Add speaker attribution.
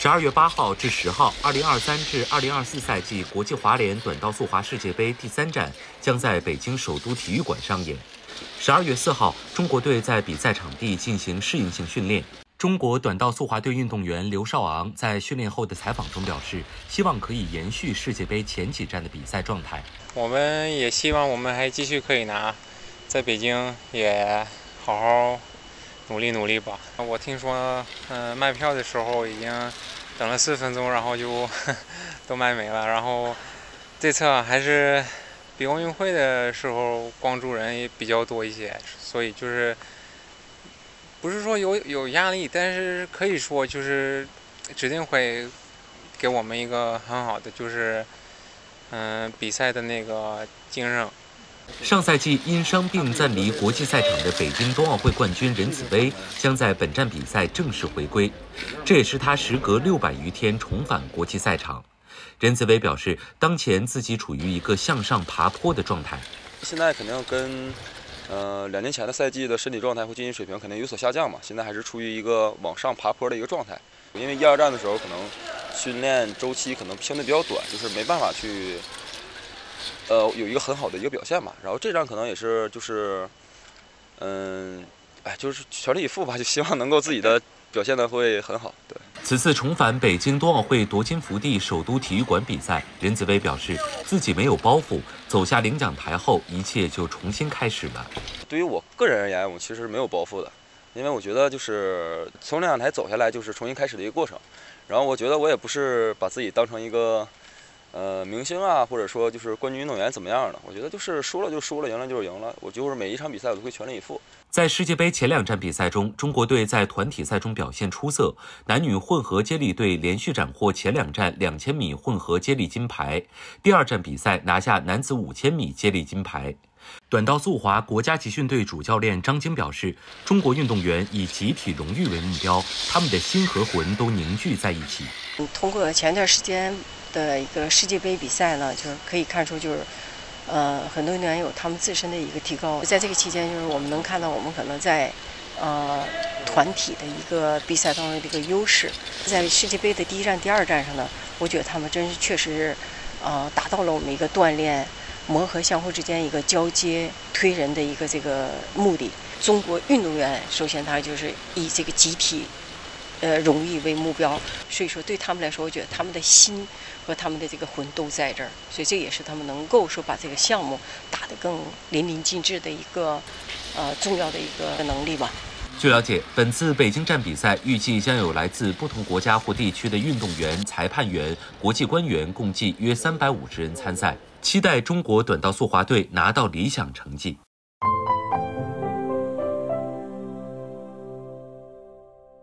Speaker 1: 十二月八号至十号，二零二三至二零二四赛季国际滑联短道速滑世界杯第三站将在北京首都体育馆上演。十二月四号，中国队在比赛场地进行适应性训练。中国短道速滑队运动员刘少昂在训练后的采访中表示，希望可以延续世界杯前几站的比赛状态。
Speaker 2: 我们也希望我们还继续可以拿，在北京也好好。努力努力吧！我听说，嗯，卖票的时候已经等了四分钟，然后就 都卖没了。然后这次还是比奥运会的时候关注人也比较多一些，所以就是不是说有有压力，但是可以说就是指定会给我们一个很好的就是嗯比赛的那个精神。
Speaker 1: 上赛季因伤病暂离国际赛场的北京冬奥会冠军任子威将在本站比赛正式回归，这也是他时隔六百余天重返国际赛场。任子威表示，当前自己处于一个向上爬坡的状态。
Speaker 3: 现在肯定跟呃两年前的赛季的身体状态和竞技水平肯定有所下降嘛，现在还是处于一个往上爬坡的一个状态。因为一二战的时候可能训练周期可能相对比较短，就是没办法去。呃，有一个很好的一个表现吧，然后这张可能也是就是，嗯，哎，就是全力以赴吧，就希望能够自己的表现的会很好。对，
Speaker 1: 此次重返北京冬奥会夺金福地首都体育馆比赛，任子威表示自己没有包袱，走下领奖台后，一切就重新开始了。
Speaker 3: 对于我个人而言，我其实没有包袱的，因为我觉得就是从领奖台走下来就是重新开始的一个过程，然后我觉得我也不是把自己当成一个。呃，明星啊，或者说就是冠军运动员怎么样的？我觉得就是输了就输了，赢了就是赢了。我就是每一场比赛我都会全力以赴。
Speaker 1: 在世界杯前两站比赛中，中国队在团体赛中表现出色，男女混合接力队连续斩获前两站两千米混合接力金牌，第二站比赛拿下男子五千米接力金牌。短道速滑国家集训队主教练张晶表示，中国运动员以集体荣誉为目标，他们的心和魂都凝聚在一起。
Speaker 4: 通过前段时间。的一个世界杯比赛呢，就是可以看出，就是呃，很多运动员有他们自身的一个提高。在这个期间，就是我们能看到，我们可能在呃团体的一个比赛当中的一个优势。在世界杯的第一站、第二站上呢，我觉得他们真是确实呃达到了我们一个锻炼、磨合相互之间一个交接、推人的一个这个目的。中国运动员首先他就是以这个集体。呃，荣誉为目标，所以说对他们来说，我觉得他们的心和他们的这个魂都在这儿，所以这也是他们能够说把这个项目打得更淋漓尽致的一个呃重要的一个能力吧。
Speaker 1: 据了解，本次北京站比赛预计将有来自不同国家或地区的运动员、裁判员、国际官员共计约三百五十人参赛，期待中国短道速滑队拿到理想成绩。